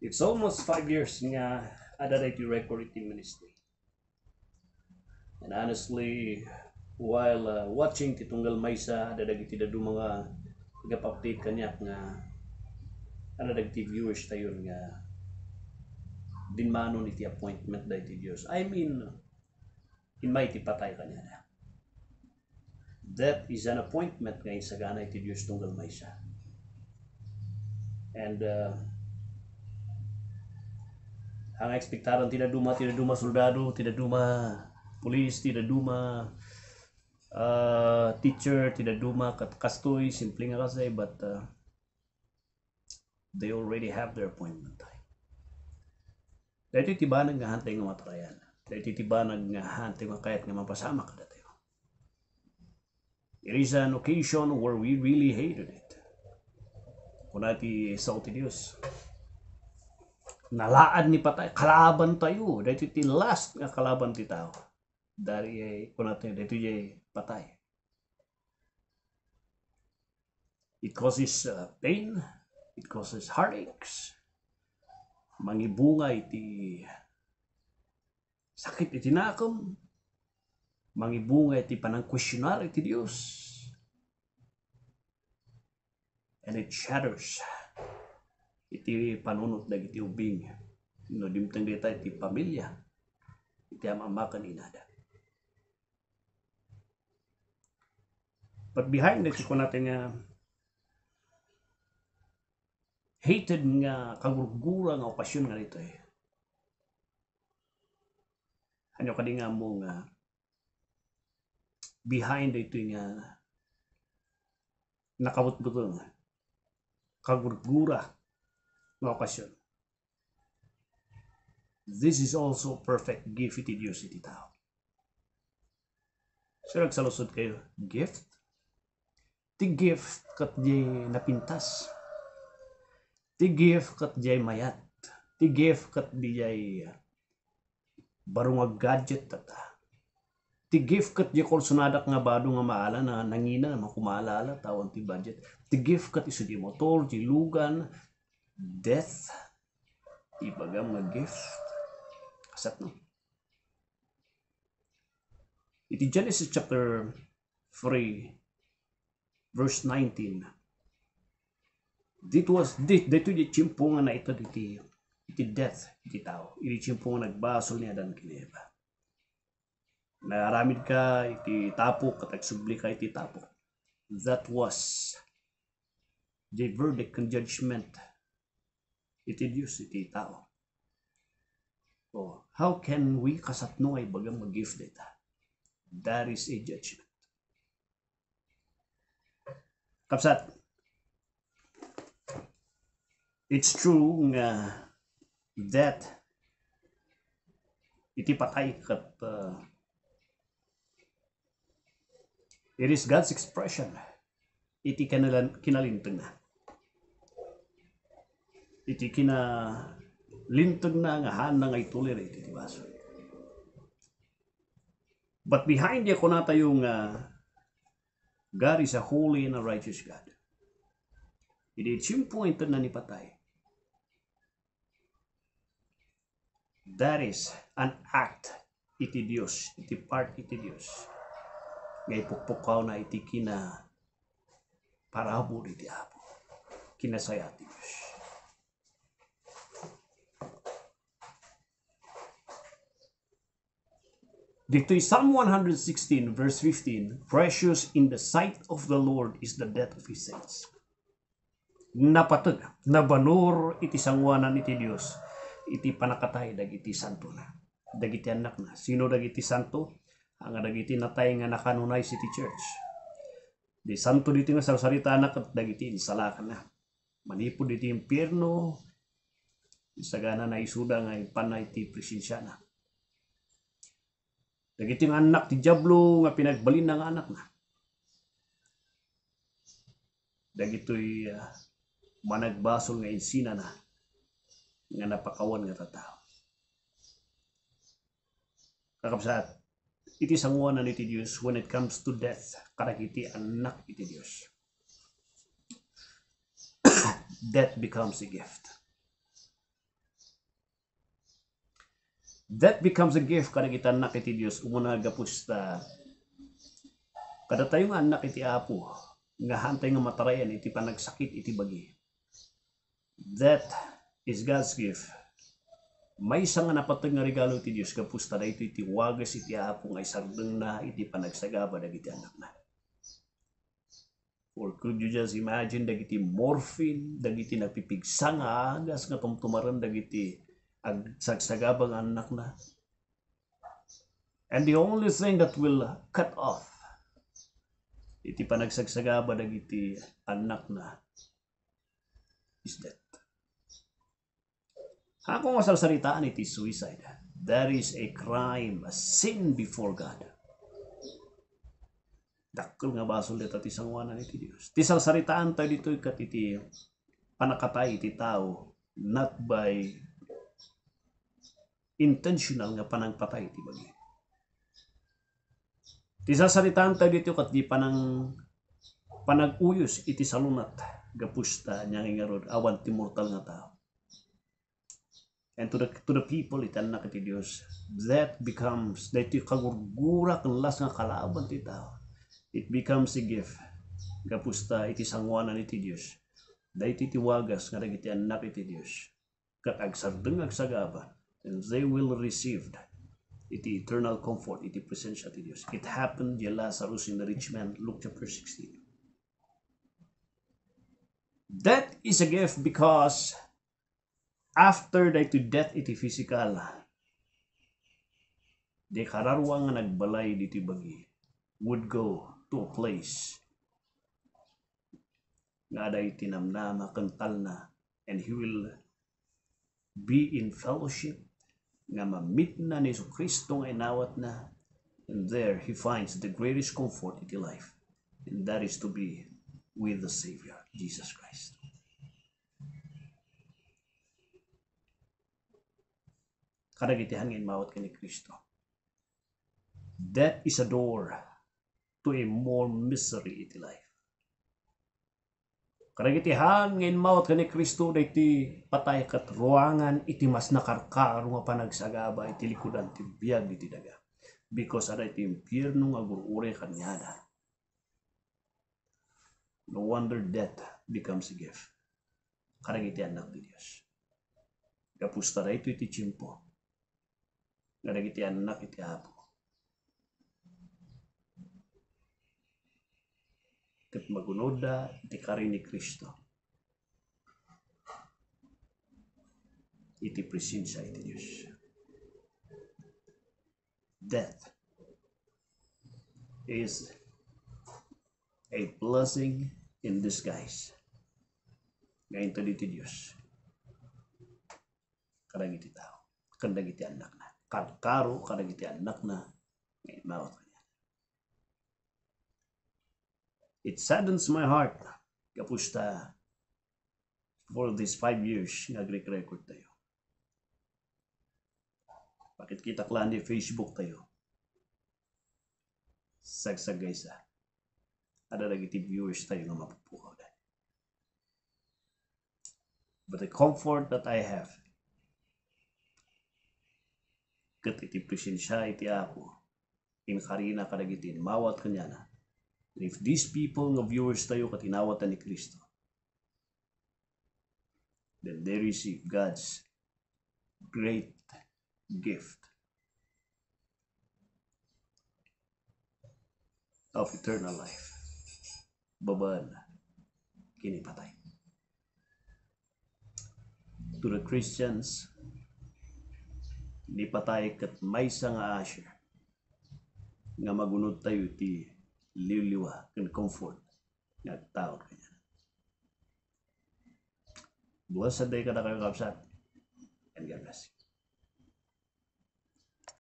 It's almost five years nga ada iti record iti ministry. And honestly, while uh, watching ti tunggal maysa ada dagiti dadu mga nagap-update kanya nga ada dagiti viewers tayo nga dinmanon iti appointment da iti Dios. I mean, himay ti patay kanya na. That is an appointment nga isagana iti Dios tunggal maysa. And uh, ang ekspektaran tidak duma tidak duma soldado tidak duma. Pulis tidak duma. Uh, teacher tidak duma. Kastoy simple nga kasi but uh, they already have their appointment time. Dahil tibanag nga hantay nga matrayan dahil tibanag nga hantay nga kayat nga mapasama ka dati it is an occasion where we really hated it. Kung nati sa ti Diyos nalaan ni patay. Kalaban tayo. Dahil ti last nga kalaban ti tao. Dari ay kung natin dahil ti patay. It causes uh, pain. It causes heartaches. Mangibunga iti sakit iti nakam mangibunga iti panang questionar iti Dios and it shatters iti panunot dagiti ubing no dimtang dita iti pamilya. Iti ama kanina da but behind it ko natin nga hated nga kagurgura nga okasyon nga nito eh. Ano kadi nga mo nga behind ito nga nakabot-butong kagurgura nga okasyon. This is also perfect gift iti Diyos iti tao. So nagsalusod kayo, gift? Ti gift kat di napintas. Ti gift kat di mayat. Ti gift kat jay barong gadget tata. Ti gift kat di kolsunadak nga bado nga maala na nangina na makumalala tawon ti budget. Ti gift kat isu di motor, di lugan, death ibaga mga gift kasat no iti Genesis chapter 3 verse 19 dito was dit dito di chimpungan na ito diti iti death iti tao. Iti chimpungan nagbasol ni Adan kineba naaramid ka iti tapok at nagsubli ka iti tapok that was the verdict and judgment iti Diyos, iti tao. Oh, how can we kasatno ay bagang mag-give data? That is a judgment. Kapsat, it's true nga that iti patay kat uh, it is God's expression. Iti kinalan, kinalintag na iti kina lintag na nga han na nga itolerate iti baso. But behind di ako nata yung uh, God is a holy and a righteous God. Iti chimpo ito na ni patay. That is an act iti Dios, iti part iti Dios. Ngay pukpukaw na iti kina parabo iti apo. Kinasaya iti Dios. Dito'y Psalm 116 verse 15, Precious in the sight of the Lord is the death of His saints. Napatag, nabanor iti sangwanan iti Dios, iti panakatay dagiti santo na. Dagiti anak na. Sino dagiti santo? Ang dagiti natay nga nakanunay city church. Di santo dito nga sarita anak at dagiti insalakan na. Manipod diti impierno, isagana na isuda nga panay ti presensya na. Dagiti nga anak ti Diablo nga pinagbalin ng anak na. Dagitoy uh, managbasol nga insina na nga napakawan nga tatao. Kakabsat, iti sanguanan iti Diyos when it comes to death, karakiti anak iti Diyos. death becomes a gift. That becomes a gift kada kita anak iti Dios umuna gapusta. Kada tayo nga anak iti Apo nga hantay nga matarayan iti panagsakit iti bagi. That is God's gift. May isa nga napatag nga regalo iti Dios gapusta da ito iti wagas iti Apo nga isagdeng na iti panagsagaba dagiti anak na. Or could you just imagine dagiti morphine, dagiti nagpipigsa nga agas nga tumtumaran dagiti ag sagsagabang anak na. And the only thing that will cut off iti panagsagsagaba dagiti anak na is death. Ako nga saritaan iti suicide. That is a crime, a sin before God. Dakkel nga basol dito ti sangwanan iti Dios. Ti saritaan tayo dito kat iti panakatay iti tao not by intentional nga panangpatay iti bagi. Ti sasaritaan tayo dito kat di panang panaguyos iti salunat gapusta niya nga rod awan ti mortal nga tao. And to the, to the people, iti anak iti Diyos, that becomes, that iti kagurgura kan las nga kalaban ti tao. It becomes a gift. Gapusta iti sangwanan iti Diyos. Dahiti ti wagas nga iti anak iti Diyos. Kat agsardeng agsagaba, and they will receive iti eternal comfort, iti presensya ti Diyos. It happened, ya Lazarus in the rich man, Luke chapter 16. That is a gift because after that to death iti physical, di kararwa nga nagbalay diti bagi would go to a place nga aday tinamnama kental na and he will be in fellowship nga mamit na ni Kristo nga inawat na. And there he finds the greatest comfort in life and that is to be with the Savior Jesus Christ. Kadagitihan ngayon mawat ka ni Kristo. That is a door to a more misery iti life Karagitihan ngayon mawat ka ni Kristo da iti patay kat ruangan iti mas nakarkaro nga panagsagaba iti likudan ti biyag iti daga. Because ada iti impyerno nga gurure kanyada. No wonder death becomes a gift. Karagiti anak ni Diyos. Kapusta da ito iti chimpo. Karagiti anak iti apo. Ket magunod da iti kari ni Kristo. Iti presensya iti Dios. Death is a blessing in disguise. Ngayon to diti Dios. Kadang iti tao. Kadang iti anak na. Karo kadang iti anak na. Ngayon mawat it saddens my heart kapusta for these five years nag-record tayo. Bakit kita klan di Facebook tayo? Sagsag guys ah. Ada lagi viewers tayo nga mapupukaw dahil. But the comfort that I have kat iti presensya iti ako in karina kadagitin mawat kanya na if these people nga viewers tayo katinawatan ni Kristo, then they receive God's great gift of eternal life. Babaan kinipatay. To the Christians, ni patay kat may nga asher nga magunod tayo ti liliwa and comfort tao kanya. Blessed day ka na kayo kapsat and God bless you.